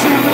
to the